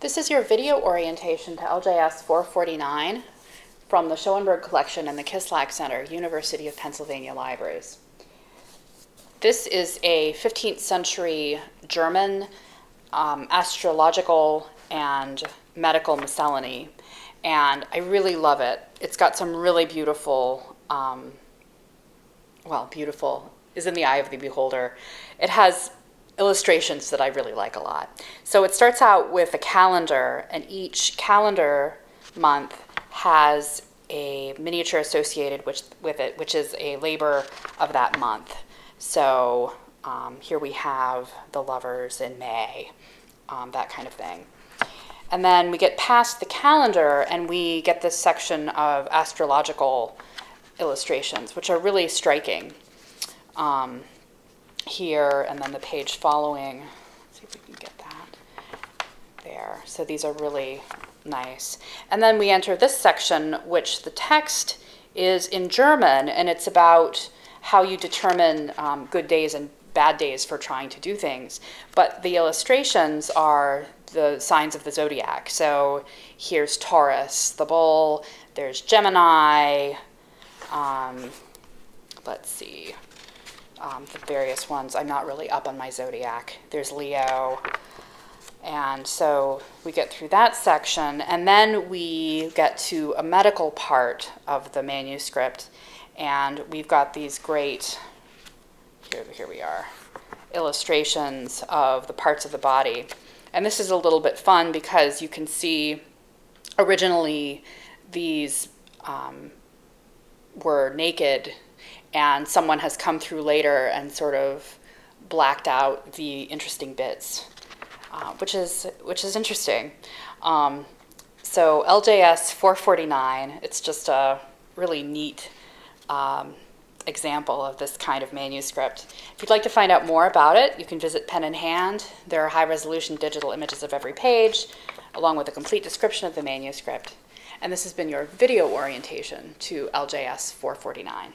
This is your video orientation to LJS 449 from the Schoenberg Collection and the Kislak Center, University of Pennsylvania Libraries. This is a 15th century German um, astrological and medical miscellany, and I really love it. It's got some really beautiful, um, well, beautiful is in the eye of the beholder. It has illustrations that I really like a lot. So it starts out with a calendar, and each calendar month has a miniature associated with, with it, which is a labor of that month. So um, here we have the lovers in May, um, that kind of thing. And then we get past the calendar and we get this section of astrological illustrations, which are really striking. Um, here and then the page following. Let's see if we can get that there. So these are really nice. And then we enter this section, which the text is in German, and it's about how you determine um, good days and bad days for trying to do things. But the illustrations are the signs of the zodiac. So here's Taurus, the bull, there's Gemini, um, let's see, um, the various ones. I'm not really up on my zodiac. There's Leo. And so we get through that section, and then we get to a medical part of the manuscript, and we've got these great, here, here we are, illustrations of the parts of the body. And this is a little bit fun because you can see originally these um, were naked and someone has come through later and sort of blacked out the interesting bits, uh, which is which is interesting. Um, so LJS 449, it's just a really neat um, example of this kind of manuscript. If you'd like to find out more about it, you can visit Penn in Hand. There are high-resolution digital images of every page, along with a complete description of the manuscript. And this has been your video orientation to LJS 449.